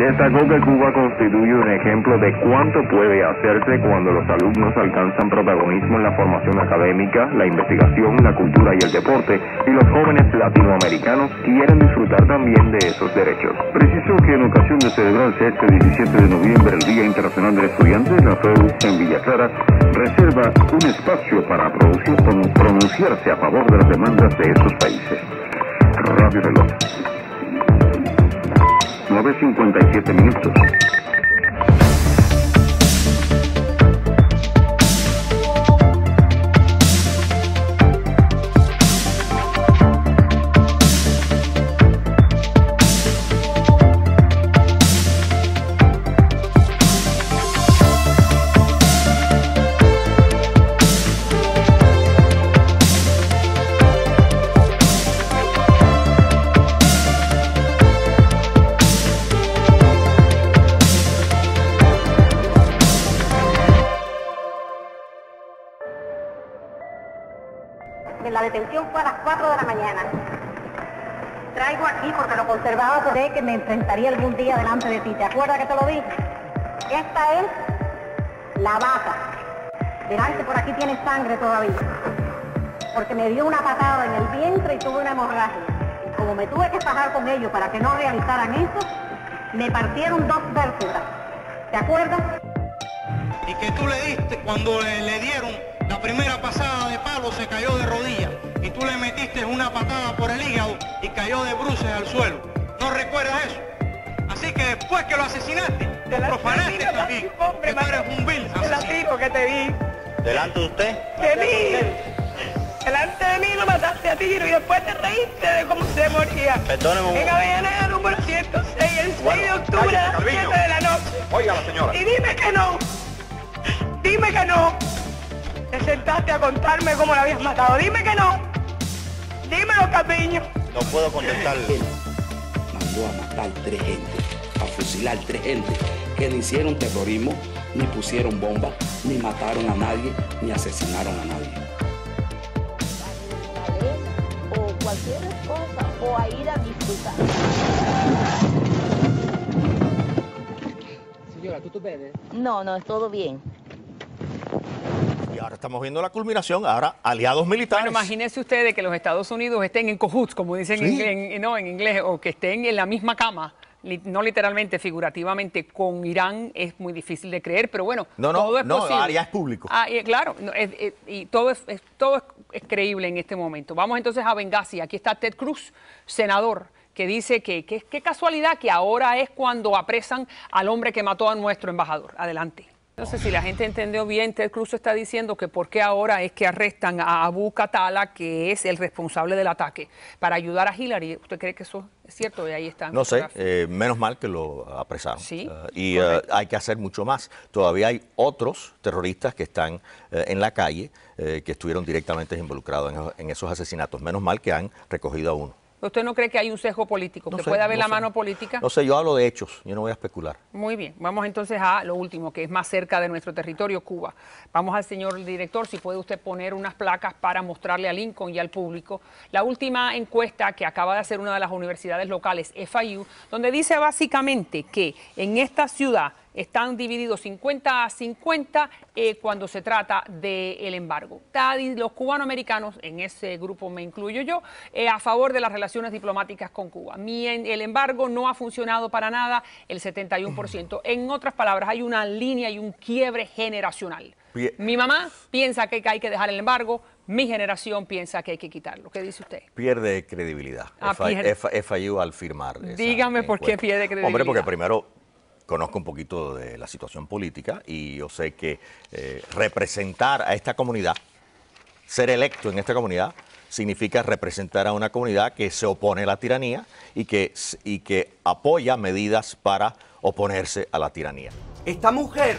Destacó que Cuba constituye un ejemplo de cuánto puede hacerse cuando los alumnos alcanzan protagonismo en la formación académica, la investigación, la cultura y el deporte, y los jóvenes latinoamericanos quieren disfrutar también de esos derechos. Precisó que en ocasión de celebrarse este 17 de noviembre el Día Internacional del Estudiante, la FEU en Villa Clara reserva un espacio para pronunciarse a favor de las demandas de estos países. Radio Reloj. 9.57 minutos. La detención fue a las 4 de la mañana. Traigo aquí porque lo conservaba de que me enfrentaría algún día delante de ti. ¿Te acuerdas que te lo dije? Esta es la vaca. Delante por aquí tiene sangre todavía. Porque me dio una patada en el vientre y tuve una hemorragia. Y como me tuve que fajar con ellos para que no realizaran eso, me partieron dos vértebras. ¿Te acuerdas? Y que tú le diste cuando le, le dieron la primera pasada de palo se cayó de patada por el hígado y cayó de bruces al suelo. ¿No recuerdas eso? Así que después que lo asesinaste, te profanaste también. Que tú eres un vil asesino. que te vi. ¿Delante de usted? De mí. Delante de mí lo mataste a tiro y después te reíste de cómo se moría. Perdóneme En Avellaneda número 106, el 6 de octubre a las 7 de la noche. Oiga la señora. Y dime que no. Dime que no. Te sentaste a contarme cómo la habías matado. Dime que no. Dímelo, Capiño. No puedo contestarle. Él mandó a matar tres gente, a fusilar tres gente que ni hicieron terrorismo, ni pusieron bombas, ni mataron a nadie, ni asesinaron a nadie. o cualquier cosa o a ir a disfrutar. Signora, tutto bene? No, no, es todo bien. Y ahora estamos viendo la culminación. Ahora, aliados militares. Bueno, imagínense ustedes que los Estados Unidos estén en cahoots, como dicen Sí. en, en- no, en inglés, o que estén en la misma cama, no literalmente, figurativamente, con Irán, es muy difícil de creer, pero bueno, No, no, todo es no, posible. es público. Ah, y, claro, no, es- es- y todo, es, es- todo es, es creíble en este momento. Vamos entonces a Benghazi. Aquí está Ted Cruz, senador, que dice que- qué casualidad que ahora es cuando apresan al hombre que mató a nuestro embajador. Adelante. Entonces, si la gente entendió bien, Ted Cruz está diciendo que por qué ahora es que arrestan a Abu Katala, que es el responsable del ataque, para ayudar a Hillary. ¿Usted cree que eso es cierto? Y ahí está. No sé, eh, menos mal que lo apresaron. Sí, Eh, y eh, hay que hacer mucho más. Todavía hay otros terroristas que están eh, en la calle eh, que estuvieron directamente involucrados en, en esos asesinatos. Menos mal que han recogido a uno. ¿Usted no cree que hay un sesgo político? No ¿Que sé, puede haber no la sé. mano política? No sé, yo hablo de hechos, yo no voy a especular. Muy bien, vamos entonces a lo último, que es más cerca de nuestro territorio, Cuba. Vamos al señor director, si puede usted poner unas placas para mostrarle a Lincoln y al público la última encuesta que acaba de hacer una de las universidades locales, FIU, donde dice básicamente que en esta ciudad están divididos 50 a 50 eh, cuando se trata del embargo. Está di- los cubanoamericanos, en ese grupo me incluyo yo, eh, a favor de las relaciones diplomáticas con Cuba. Mi- el embargo no ha funcionado para nada, el 71%. En otras palabras, hay una línea y un quiebre generacional. Mi mamá piensa que hay que dejar el embargo, mi generación piensa que hay que quitarlo. ¿Qué dice usted? Pierde credibilidad Ah, pierde. FIU al firmar. Dígame por qué pierde Hombre, credibilidad. porque primero conozco un poquito de la situación política y yo sé que eh, representar a esta comunidad, ser electo en esta comunidad, significa representar a una comunidad que se opone a la tiranía y que, y que apoya medidas para oponerse a la tiranía. Esta mujer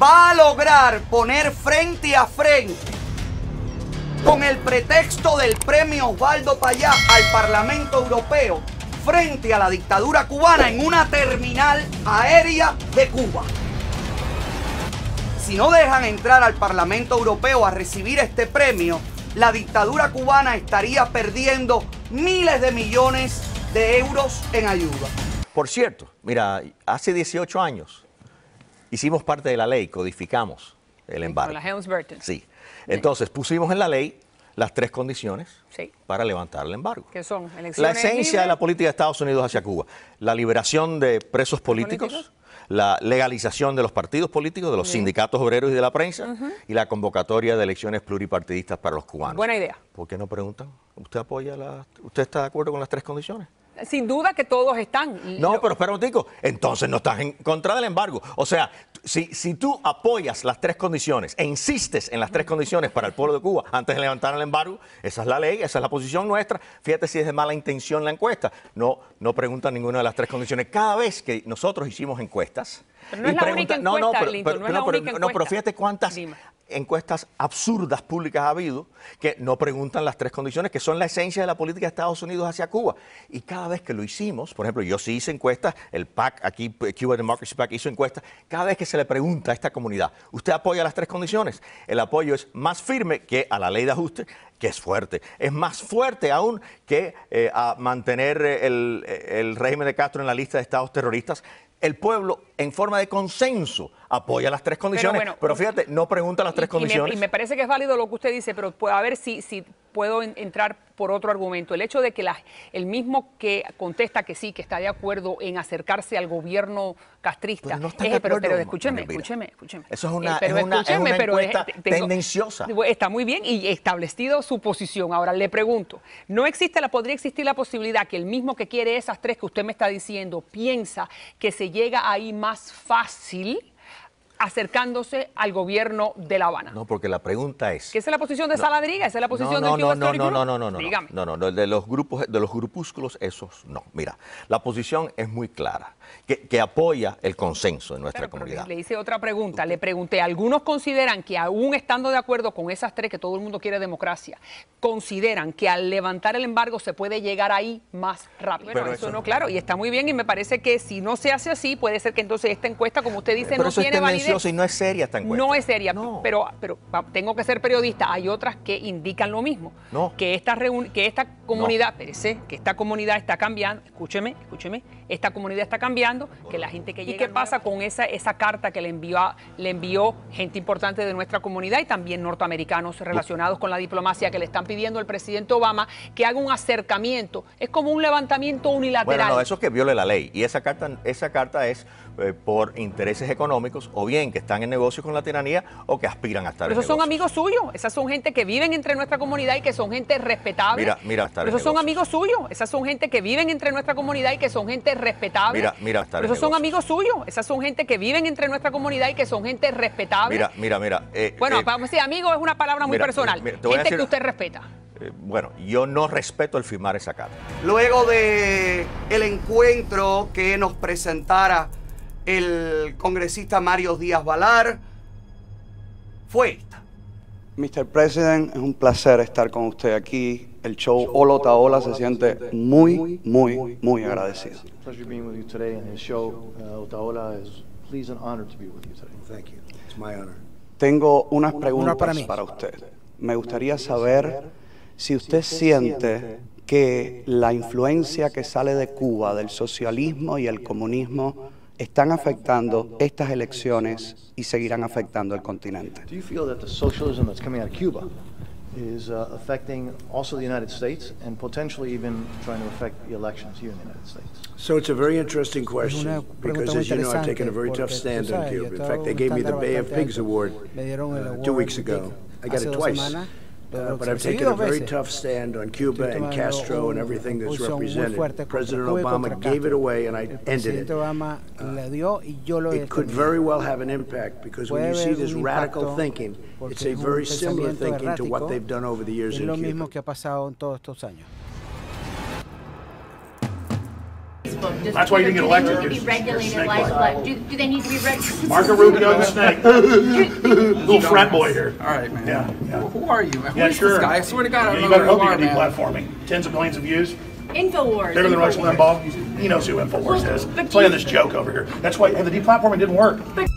va a lograr poner frente a frente con el pretexto del premio Osvaldo Payá al Parlamento Europeo frente a la dictadura cubana en una terminal aérea de Cuba. Si no dejan entrar al Parlamento Europeo a recibir este premio, la dictadura cubana estaría perdiendo miles de millones de euros en ayuda. Por cierto, mira, hace 18 años hicimos parte de la ley, codificamos el embargo. Con la Helms-Burton. Sí. Entonces pusimos en la ley las tres condiciones Sí. para levantar el embargo. Que son La esencia de la política de Estados Unidos hacia Cuba, la liberación de presos políticos, ¿Políticos? la legalización de los partidos políticos, de los Bien. sindicatos obreros y de la prensa, y la convocatoria de elecciones pluripartidistas para los cubanos. Buena idea. ¿Por qué no preguntan? ¿Usted apoya la, usted está de acuerdo con las tres condiciones? Sin duda que todos están. No, pero espera un momentico. Entonces no estás en contra del embargo. O sea, si, si tú apoyas las tres condiciones e insistes en las tres condiciones para el pueblo de Cuba antes de levantar el embargo, esa es la ley, esa es la posición nuestra. Fíjate si es de mala intención la encuesta. No, no preguntan ninguna de las tres condiciones. Cada vez que nosotros hicimos encuestas. Pero no es la única encuesta, no pero- no, pero fíjate cuántas Dime. Encuestas absurdas públicas ha habido que no preguntan las tres condiciones que son la esencia de la política de Estados Unidos hacia Cuba. Y cada vez que lo hicimos, por ejemplo, yo sí hice encuestas, el PAC, aquí Cuba Democracy PAC hizo encuestas, cada vez que se le pregunta a esta comunidad, ¿usted apoya las tres condiciones? El apoyo es más firme que a la ley de ajuste, que es fuerte. Es más fuerte aún que eh, a mantener eh, el, el régimen de Castro en la lista de estados terroristas. El pueblo, en forma de consenso, apoya las tres condiciones. Pero, bueno, fíjate, no pregunta las tres Y condiciones. y me parece que es válido lo que usted dice, pero puede- a ver si, si puedo en- entrar por otro argumento. El hecho de que la- el mismo que contesta que sí, que está de acuerdo en acercarse al gobierno castrista. No está es- de pero, pero escúcheme, escúcheme, escúcheme. Eso es una- Eh, pero es una- es escúcheme, una pero, tengo- tendenciosa. Está muy bien y establecido su posición. Ahora le pregunto, ¿no existe la, podría existir la posibilidad que el mismo que quiere esas tres que usted me está diciendo piensa que se llega ahí más fácil acercándose al gobierno de La Habana? No, porque la pregunta es. Esa es la posición de Saladriga, esa es la posición no, del no, Cuba no, no, no, no, no, no, Dígame. no, no, no, de los grupos, de los grupúsculos, esos no. Mira, la posición es muy clara, que, que apoya el consenso en nuestra comunidad. Le hice otra pregunta, le pregunté, algunos consideran que aún estando de acuerdo con esas tres, que todo el mundo quiere democracia, consideran que al levantar el embargo se puede llegar ahí más rápido. Pero Bueno, eso eso- no, claro, y está muy bien y me parece que si no se hace así, puede ser que entonces esta encuesta, como usted dice, no tiene validez. Y no es seria esta encuesta. No es seria, pero, pero va, tengo que ser periodista. Hay otras que indican lo mismo. No. Que esta, que esta comunidad, espérese, que esta comunidad está cambiando. Escúcheme, escúcheme. Esta comunidad está cambiando, que la gente que llega. ¿Y qué pasa con esa, esa carta que le envió, a- le envió gente importante de nuestra comunidad y también norteamericanos relacionados con la diplomacia que le están pidiendo al presidente Obama que haga un acercamiento? Es como un levantamiento unilateral. Bueno, no, eso es que viole la ley. Y esa carta, esa carta es eh, por intereses económicos, o bien que están en negocios con la tiranía, o que aspiran a estar Pero en esos son amigos suyos, esas son gente que viven entre nuestra comunidad y que son gente respetable. Mira, mira, estar Pero en esos son amigos suyos, esas son gente que viven entre nuestra comunidad y que son gente respetable. Mira, mira, estar Pero en esos son amigos suyos, esas son gente que viven entre nuestra comunidad y que son gente respetable. Mira, mira, mira. eh, bueno, eh, vamos a decir, amigo es una palabra muy mira, personal. mira, gente decir- que usted respeta. eh, bueno, yo no respeto el firmar esa carta. Luego de el encuentro que nos presentara el congresista Mario Díaz Valar, fue. Mr. President, es un placer estar con usted aquí. El show Hola Otaola se siente muy, muy, muy agradecido. Pleasure being with you today and his show, uh, Otaola, is pleased and honored to be with you today. Thank you. It's my honor. Tengo unas Una preguntas para mí. para usted. Me gustaría saber si usted siente que la influencia que sale de Cuba, del socialismo y el comunismo, están afectando estas elecciones y seguirán afectando el continente. Do you feel that the socialism that's coming out of Cuba is uh, affecting also the United States and potentially even trying to affect the elections here in the United States? So it's a very interesting question because, as you know, I've taken a very tough stand on Cuba. In fact, they gave me the Bay of Pigs. Award Me dieron el uh, two weeks ago. I got it dos twice. Semanas. Uh, Lo but I've recibí taken a dos very veces. tough stand on Cuba Estoy and tomando Castro and una everything that's posición muy represented. fuerte contra President Cuba y Obama contra gave it Castro. away and I El ended it. presidente Obama le dio y yo lo It could determiné. very well have an impact because when you Puede see haber this un radical impacto thinking, porque it's a es un very similar pensamiento thinking to what errático. they've done over the years Es in lo Cuba. Mismo que ha pasado en todos estos años. That's why you didn't get elected. Do they need to be regulated like, like, do, do they need to be regulated? Marco Rubio the snake. Little frat boy here. All right, man. Yeah, yeah. Who are you, man? Yeah, Who is sure. this guy? I swear to God, I Yeah, don't you know better who hope you you are, can man. deplatforming. Tens of millions of views. Infowars. Bigger than Rush Limbaugh. He knows who Infowars Well, is. Playing this joke over here. That's why, and the deplatforming didn't work. But